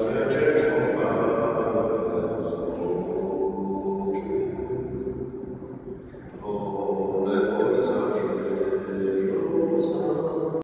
Amen.